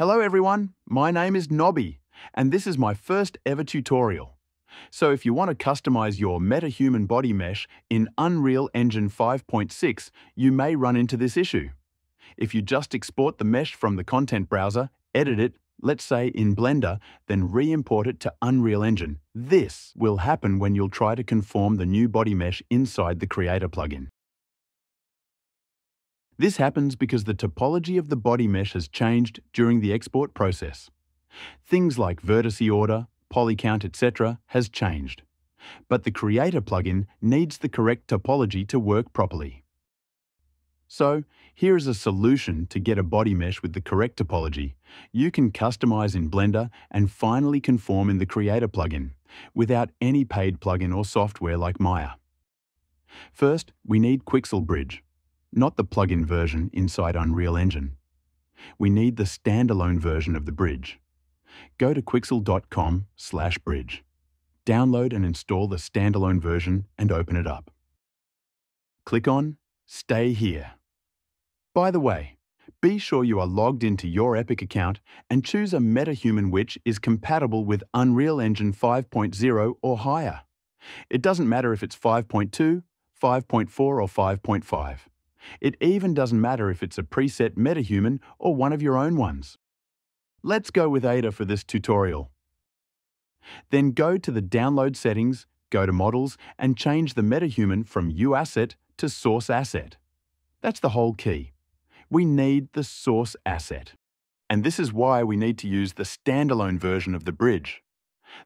Hello everyone, my name is Nobby, and this is my first ever tutorial. So if you want to customize your MetaHuman body mesh in Unreal Engine 5.6, you may run into this issue. If you just export the mesh from the content browser, edit it, let's say in Blender, then re-import it to Unreal Engine, this will happen when you'll try to conform the new body mesh inside the Creator plugin. This happens because the topology of the body mesh has changed during the export process. Things like vertice order, poly count, etc. has changed. But the Creator plugin needs the correct topology to work properly. So, here is a solution to get a body mesh with the correct topology. You can customize in Blender and finally conform in the Creator plugin, without any paid plugin or software like Maya. First, we need Quixel Bridge not the plugin version inside Unreal Engine. We need the standalone version of the bridge. Go to quixel.com slash bridge. Download and install the standalone version and open it up. Click on Stay here. By the way, be sure you are logged into your Epic account and choose a MetaHuman which is compatible with Unreal Engine 5.0 or higher. It doesn't matter if it's 5.2, 5.4 or 5.5. It even doesn't matter if it's a preset MetaHuman or one of your own ones. Let's go with Ada for this tutorial. Then go to the Download settings, go to Models, and change the MetaHuman from UAsset to Source Asset. That's the whole key. We need the source asset. And this is why we need to use the standalone version of the bridge.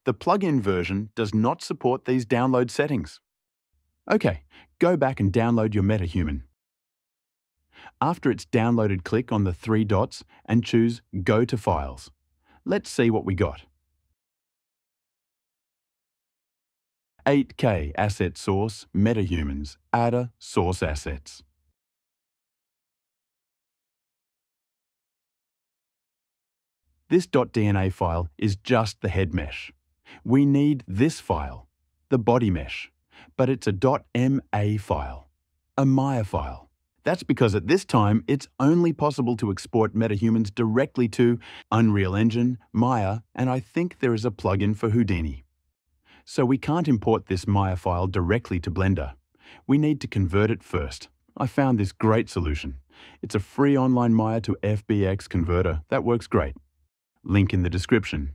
The plugin version does not support these download settings. OK, go back and download your MetaHuman. After it's downloaded, click on the three dots and choose Go to Files. Let's see what we got. 8K Asset Source MetaHumans Ada Source Assets. This .dna file is just the head mesh. We need this file, the body mesh, but it's a .ma file, a Maya file. That's because at this time, it's only possible to export metahumans directly to Unreal Engine, Maya, and I think there is a plugin for Houdini. So we can't import this Maya file directly to Blender. We need to convert it first. I found this great solution. It's a free online Maya to FBX converter that works great. Link in the description.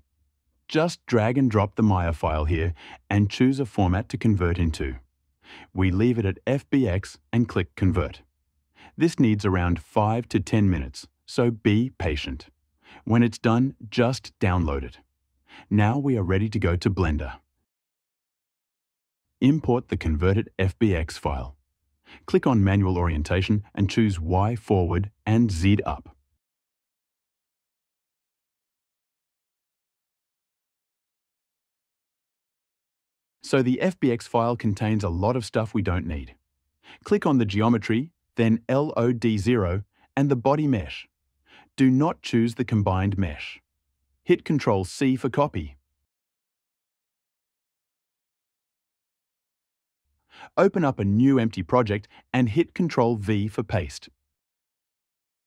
Just drag and drop the Maya file here and choose a format to convert into. We leave it at FBX and click Convert. This needs around 5 to 10 minutes, so be patient. When it's done, just download it. Now we are ready to go to Blender. Import the converted FBX file. Click on Manual Orientation and choose Y forward and Z up. So the FBX file contains a lot of stuff we don't need. Click on the geometry then LOD0 and the body mesh. Do not choose the combined mesh. Hit Ctrl C for copy. Open up a new empty project and hit Ctrl V for paste.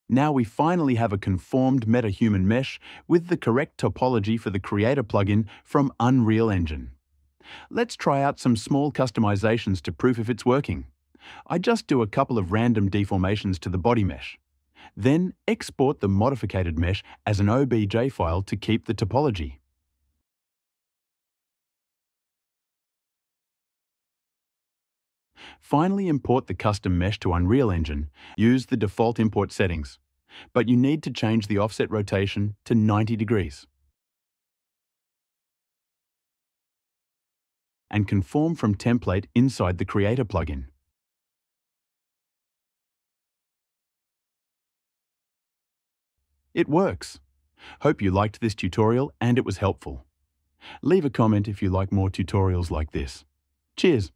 Now we finally have a conformed MetaHuman mesh with the correct topology for the Creator plugin from Unreal Engine. Let's try out some small customizations to prove if it's working. I just do a couple of random deformations to the body mesh. Then export the modified mesh as an OBJ file to keep the topology. Finally import the custom mesh to Unreal Engine. Use the default import settings, but you need to change the offset rotation to 90 degrees. And conform from template inside the Creator plugin. It works. Hope you liked this tutorial and it was helpful. Leave a comment if you like more tutorials like this. Cheers!